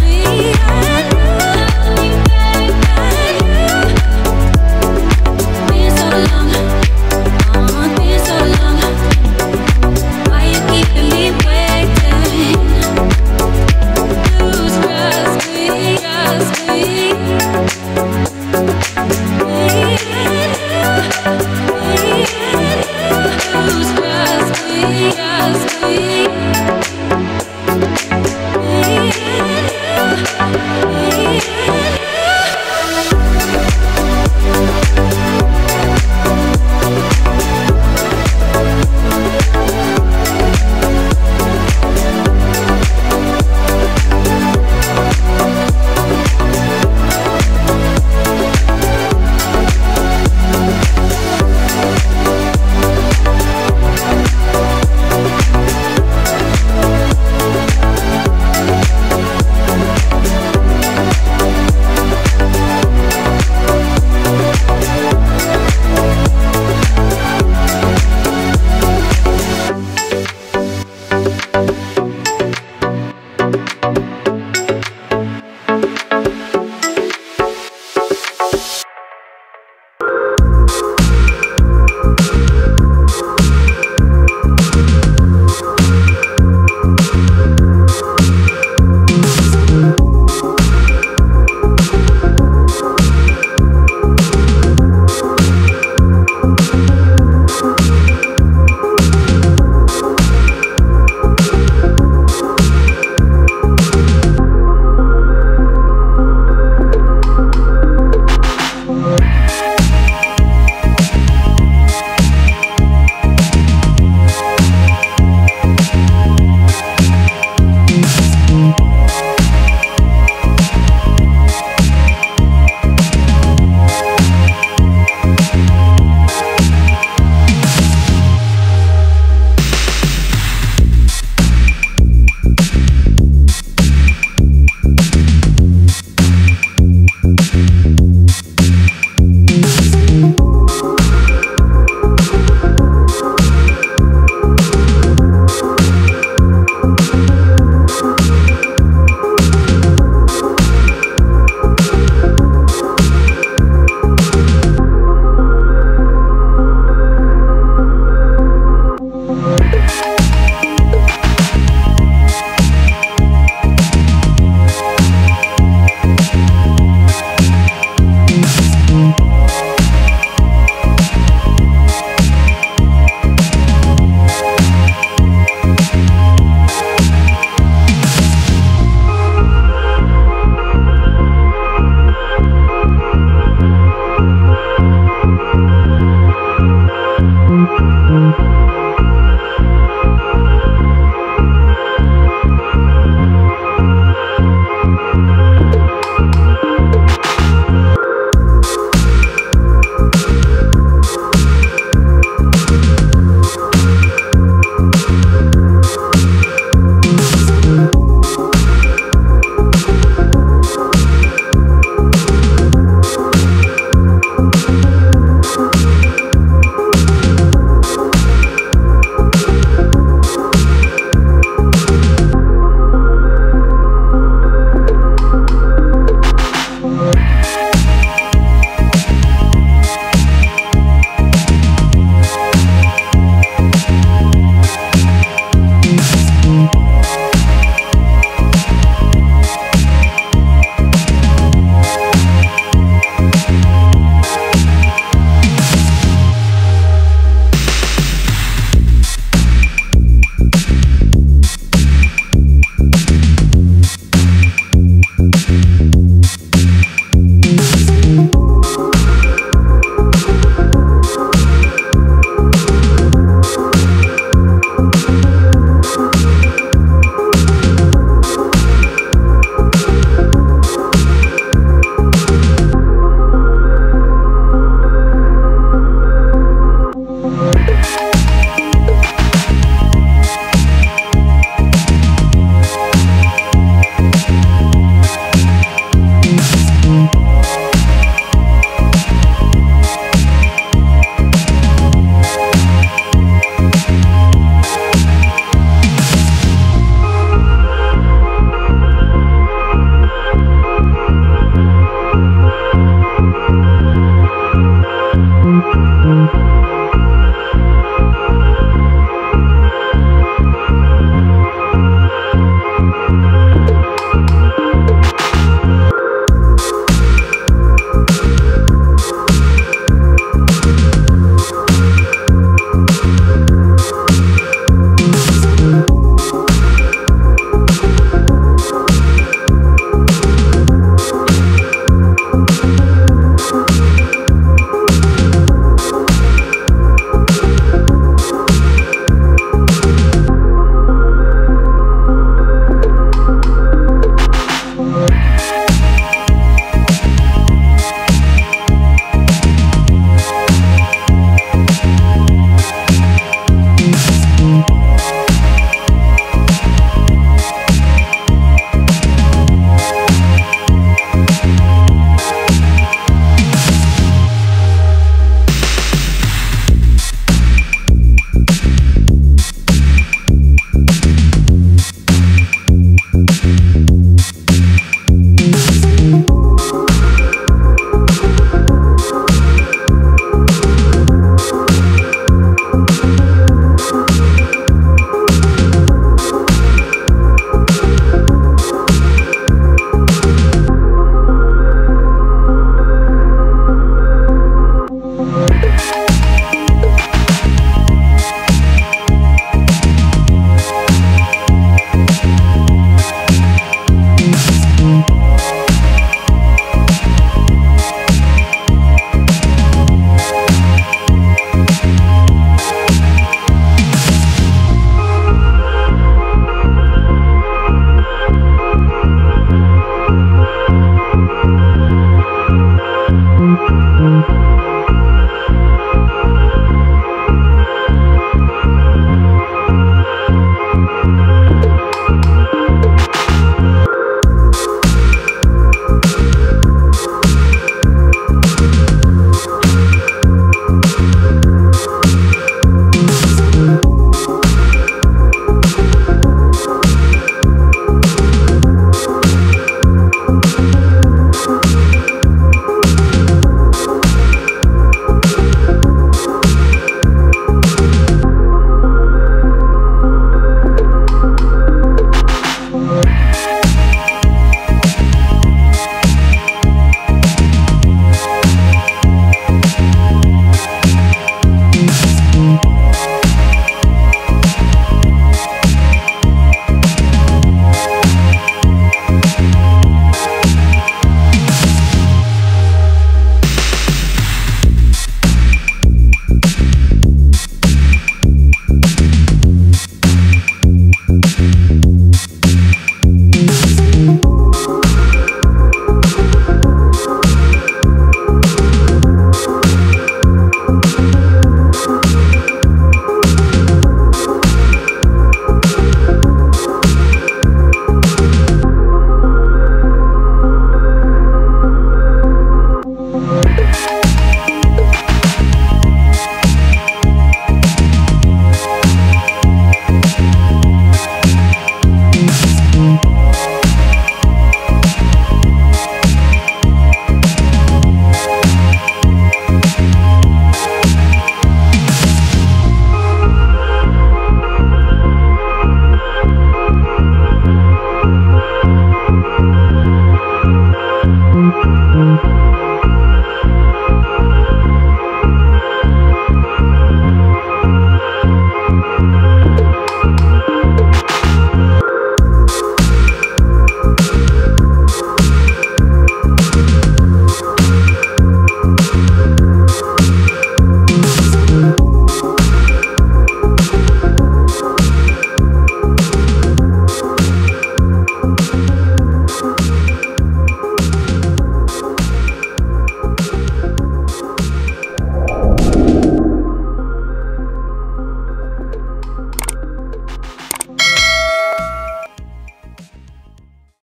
me.